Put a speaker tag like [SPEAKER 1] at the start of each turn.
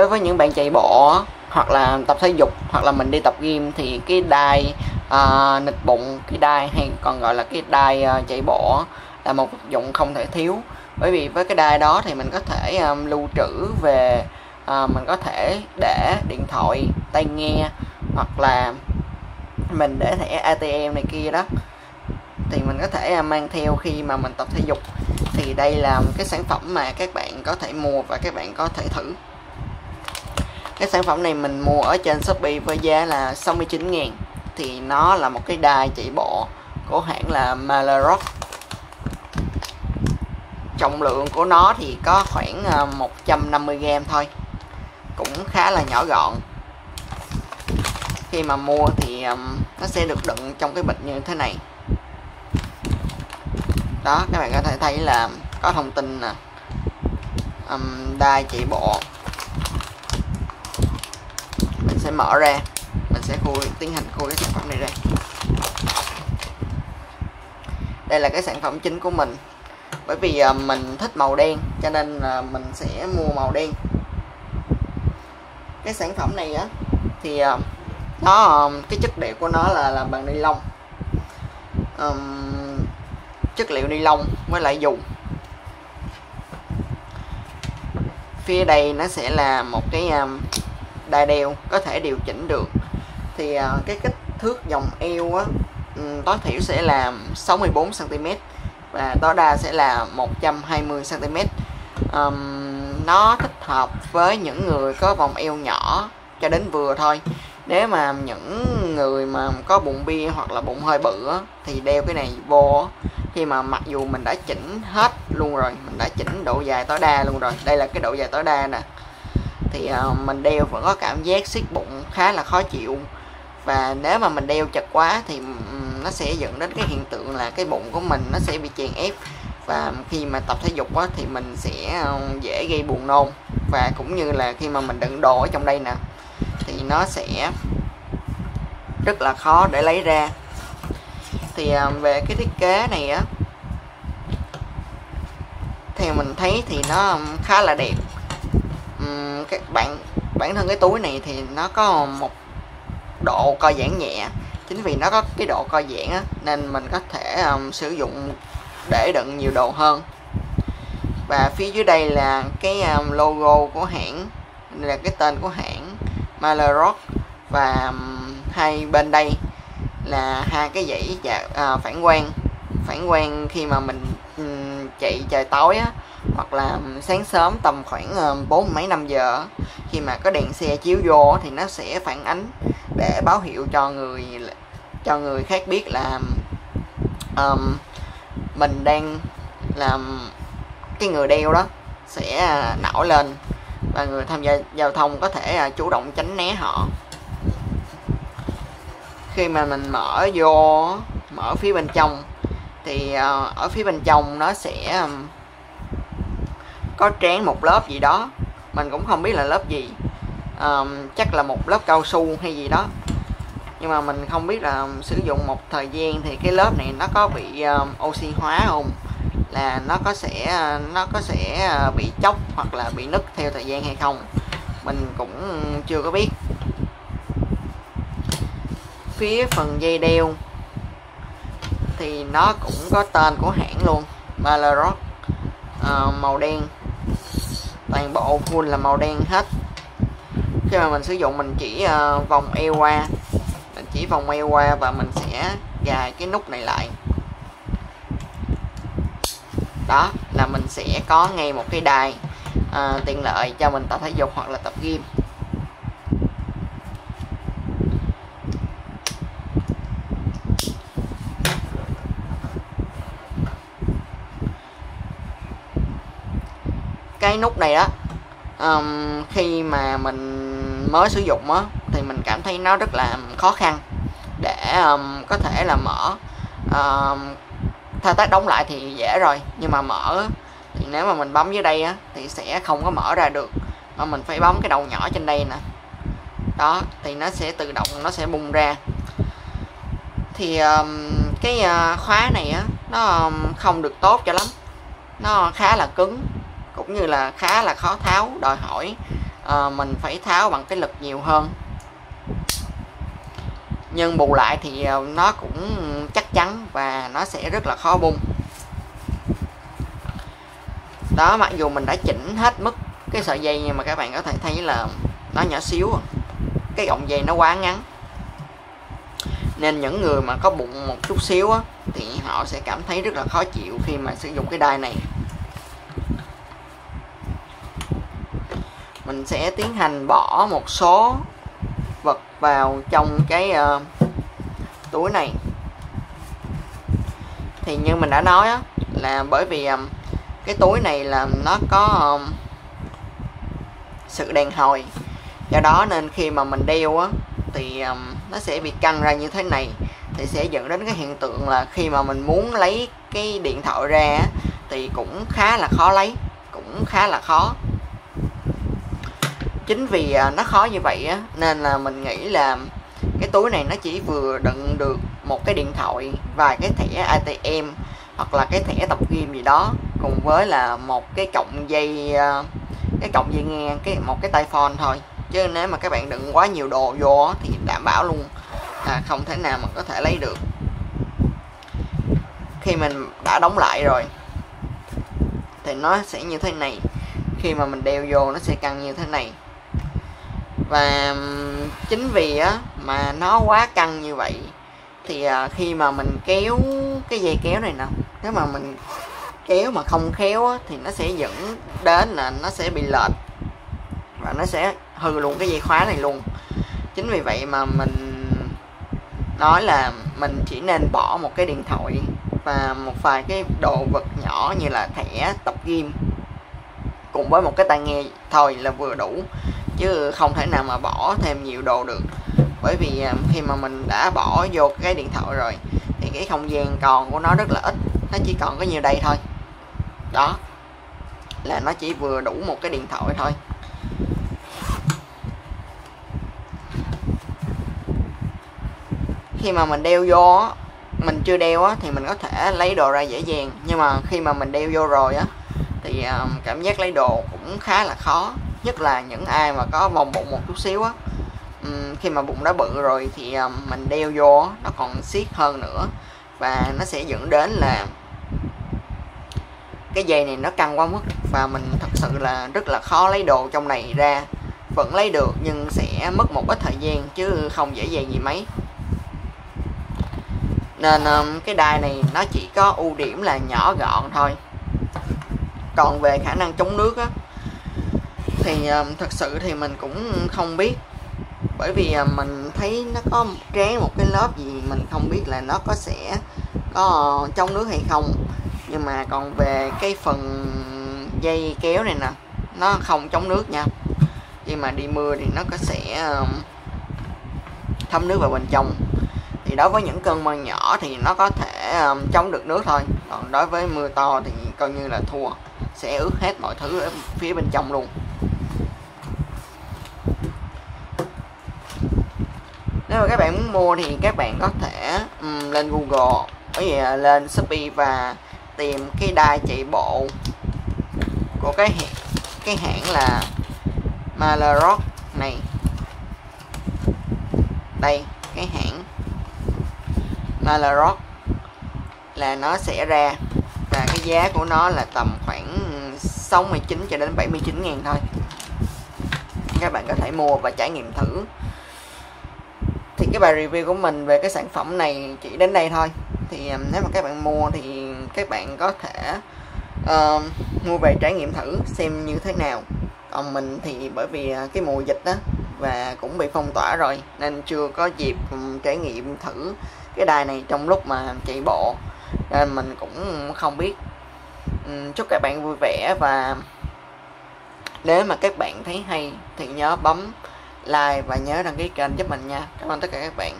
[SPEAKER 1] đối với những bạn chạy bộ hoặc là tập thể dục hoặc là mình đi tập gym thì cái đai à, uh, nịch bụng cái đai hay còn gọi là cái đai uh, chạy bộ là một vật dụng không thể thiếu. Bởi vì với cái đai đó thì mình có thể um, lưu trữ về uh, mình có thể để điện thoại tai nghe hoặc là mình để thẻ ATM này kia đó. Thì mình có thể mang theo khi mà mình tập thể dục. Thì đây là cái sản phẩm mà các bạn có thể mua và các bạn có thể thử cái sản phẩm này mình mua ở trên Shopee với giá là 69 ngàn thì nó là một cái đai chạy bộ của hãng là Malarock trọng lượng của nó thì có khoảng à, 150g thôi. Cũng khá là nhỏ gọn. Khi mà mua thì à, nó sẽ được đựng trong cái bịch như thế này. Đó các bạn có thể thấy là có thông tin nè. Um, đai chạy bộ sẽ mở ra. Mình sẽ khui tiến hành khui cái sản phẩm này ra. Đây là cái sản phẩm chính của mình. Bởi vì uh, mình thích màu đen cho nên uh, mình sẽ mua màu đen. Cái sản phẩm này á thì uh, nó cái chất liệu của nó là làm bằng ni lông um, chất liệu ni lông với lại dùng. Phía đây nó sẽ là một cái um, đà đều có thể điều chỉnh được. Thì à, cái kích thước dòng eo á ừ, tối thiểu sẽ là 64 cm và tối đa sẽ là 120 cm um, nó thích hợp với những người có vòng eo nhỏ cho đến vừa thôi. Nếu mà những người mà có bụng bia hoặc là bụng hơi bự á, thì đeo cái này vô khi mà mặc dù mình đã chỉnh hết luôn rồi mình đã chỉnh độ dài tối đa luôn rồi đây là cái độ dài tối đa nè thì uh, mình đeo vẫn có cảm giác siết bụng khá là khó chịu. Và nếu mà mình đeo chặt quá thì um, nó sẽ dẫn đến cái hiện tượng là cái bụng của mình nó sẽ bị chèn ép. Và khi mà tập thể dục quá thì mình sẽ uh, dễ gây buồn nôn. Và cũng như là khi mà mình đựng đồ ở trong đây nè thì nó sẽ rất là khó để lấy ra. Thì uh, về cái thiết kế này á theo mình thấy thì nó khá là đẹp cái các bạn bản thân cái túi này thì nó có một độ co giãn nhẹ. Chính vì nó có cái độ co giãn á, nên mình có thể um, sử dụng để đựng nhiều đồ hơn. Và phía dưới đây là cái um, logo của hãng là cái tên của hãng Malerock và um, hai bên đây là hai cái dãy dạ, à, phản quang. Phản quang khi mà mình um, chạy trời tối á hoặc là sáng sớm tầm khoảng ờ, bốn mấy năm giờ khi mà có đèn xe chiếu vô thì nó sẽ phản ánh để báo hiệu cho người cho người khác biết là um, mình đang làm cái người đeo đó sẽ à, nổi lên và người tham gia giao thông có thể à, chủ động tránh né họ. Khi mà mình mở vô mở phía bên trong thì ờ, ở phía bên trong nó sẽ có tráng một lớp gì đó. Mình cũng không biết là lớp gì. Um, chắc là một lớp cao su hay gì đó. Nhưng mà mình không biết là sử dụng một thời gian thì cái lớp này nó có bị um, oxy hóa không? Là nó có sẽ nó có sẽ ờ, bị chóc hoặc là bị nứt theo thời gian hay không? Mình cũng chưa có biết. Phía phần dây đeo thì nó cũng có tên của hãng luôn Balarock uh, ờ, màu đen toàn bộ full là màu đen hết. Khi mà mình sử dụng mình chỉ uh, vòng eo qua. Mình chỉ vòng eo qua và mình sẽ gài cái nút này lại. Đó là mình sẽ có ngay một cái đài uh, tiện lợi cho mình tập thể dục hoặc là tập gym. Cái nút này đó. Um, khi mà mình mới sử dụng á thì mình cảm thấy nó rất là khó khăn để um, có thể là mở. Um, thao tác đóng lại thì dễ rồi nhưng mà mở thì nếu mà mình bấm dưới đây á thì sẽ không có mở ra được mà mình phải bấm cái đầu nhỏ trên đây nè. Đó thì nó sẽ tự động nó sẽ bung ra. Thì um, cái uh, khóa này á nó um, không được tốt cho lắm. Nó khá là cứng cũng như là khá là khó tháo đòi hỏi à, mình phải tháo bằng cái lực nhiều hơn. Nhưng bù lại thì ờ, nó cũng chắc chắn và nó sẽ rất là khó bung. Đó mặc dù mình đã chỉnh hết mức cái sợi dây nhưng mà các bạn có thể thấy là nó nhỏ xíu cái gọng dây nó quá ngắn. Nên những người mà có bụng một chút xíu á, thì họ sẽ cảm thấy rất là khó chịu khi mà sử dụng cái đai này. Mình sẽ tiến hành bỏ một số vật vào trong cái uh, túi này. Thì như mình đã nói á, là bởi vì um, cái túi này là nó có um, sự đàn hồi. Do đó nên khi mà mình đeo á thì um, nó sẽ bị căng ra như thế này. Thì sẽ dẫn đến cái hiện tượng là khi mà mình muốn lấy cái điện thoại ra thì cũng khá là khó lấy cũng khá là khó chính vì à, nó khó như vậy á, nên là mình nghĩ là cái túi này nó chỉ vừa đựng được một cái điện thoại và cái thẻ ATM hoặc là cái thẻ tập game gì đó, cùng với là một cái cọng dây à, cái cọng dây nghe cái, một cái tai phone thôi. Chứ nếu mà các bạn đựng quá nhiều đồ vô thì đảm bảo luôn là không thể nào mà có thể lấy được. Khi mình đã đóng lại rồi thì nó sẽ như thế này, khi mà mình đeo vô nó sẽ căng như thế này và chính vì á mà nó quá căng như vậy thì ờ, khi mà mình kéo cái dây kéo này nè nếu mà mình kéo mà không khéo á, thì nó sẽ dẫn đến là nó sẽ bị lệch và nó sẽ hư luôn cái dây khóa này luôn. Chính vì vậy mà mình nói là mình chỉ nên bỏ một cái điện thoại và một vài cái đồ vật nhỏ như là thẻ tập gym cùng với một cái tai nghe thôi là vừa đủ chứ không thể nào mà bỏ thêm nhiều đồ được. Bởi vì à, khi mà mình đã bỏ vô cái điện thoại rồi, thì cái không gian còn của nó rất là ít. Nó chỉ còn có nhiêu đây thôi. Đó, là nó chỉ vừa đủ một cái điện thoại thôi. Khi mà mình đeo vô mình chưa đeo á, thì mình có thể lấy đồ ra dễ dàng. Nhưng mà khi mà mình đeo vô rồi á, thì à, cảm giác lấy đồ cũng khá là khó nhất là những ai mà có vòng bụng một chút xíu á. Um, khi mà bụng đã bự rồi thì um, mình đeo vô nó còn siết hơn nữa. Và nó sẽ dẫn đến là cái dây này nó căng quá mức. Và mình thật sự là rất là khó lấy đồ trong này ra. Vẫn lấy được nhưng sẽ mất một ít thời gian chứ không dễ dàng gì mấy. Nên um, cái đai này nó chỉ có ưu điểm là nhỏ gọn thôi. Còn về khả năng chống nước á thì ờ, thật sự thì mình cũng không biết. Bởi vì ờ, mình thấy nó có tráng một cái lớp gì mình không biết là nó có sẽ có trong chống nước hay không. Nhưng mà còn về cái phần dây kéo này nè nó không chống nước nha. Nhưng mà đi mưa thì nó có sẽ ờ, thấm nước vào bên trong. Thì đối với những cơn mưa nhỏ thì nó có thể um, chống được nước thôi. Còn đối với mưa to thì coi như là thua sẽ ướt hết mọi thứ ở phía bên trong luôn. Nếu mà các bạn muốn mua thì các bạn có thể um, lên Google có gì à, lên Shopee và tìm cái đai chạy bộ của cái cái hãng là Malrock này. Đây cái hãng Malrock là nó sẽ ra và cái giá của nó là tầm khoảng 69 cho đến 79 ngàn thôi. Các bạn có thể mua và trải nghiệm thử cái bài review của mình về cái sản phẩm này chỉ đến đây thôi. Thì um, nếu mà các bạn mua thì các bạn có thể uh, mua về trải nghiệm thử xem như thế nào. Còn mình thì bởi vì à, cái mùa dịch đó và cũng bị phong tỏa rồi nên chưa có dịp um, trải nghiệm thử cái đài này trong lúc mà chạy bộ. Nên mình cũng không biết. Chúc các bạn vui vẻ và nếu mà các bạn thấy hay thì nhớ bấm like và nhớ đăng ký kênh giúp mình nha. Cảm ơn tất cả các bạn.